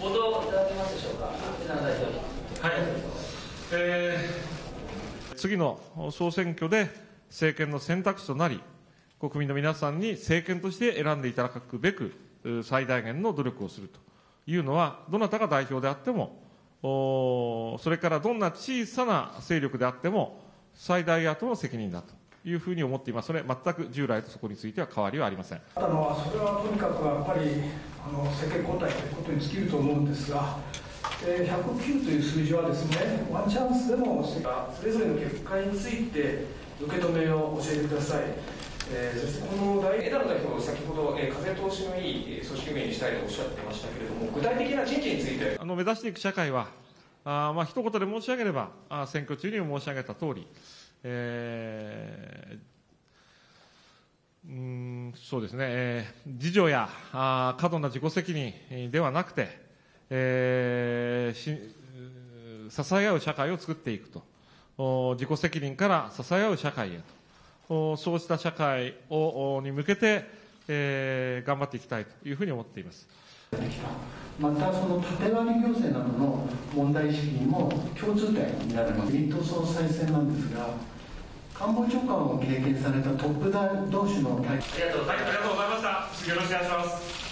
ご答いただけますでしょうか、藤永代表。はい、次の総選挙で政権の選択肢となり、国民の皆さんに政権として選んでいただくべく、最大限の努力をするというのは、どなたが代表であっても、それからどんな小さな勢力であっても、最大野党の責任だというふうに思っていますので、全く従来とそこについては変わりはありません。あのは、それはとにかくやっぱりあの政権交代ということに尽きると思うんですが、えー109という数字はですね、ワンチャンスでもそれぞれの結果について受け止めを教えてください。えーそしてこの大枝野代表、先ほど、えー風通しのいいえー組織運営にしたいとおっしゃってましたけれども、具体的な人事について、あの目指していく社会は、あまあ一言で申し上げれば、あ選挙中にも申し上げた通り、えーうんそうですね、えー自助やあ過度な自己責任ではなくて、えーし支え合う社会を作っていくと、お自己責任から支え合う社会へと、おそうした社会をに向けて、えー頑張っていきたいというふうに思っています。またその縦割り行政などの問題意識にも共通点になる自民党総裁選なんですが官房長官を経験されたトップ同士の対ありがとうございました。よろしくお願いします。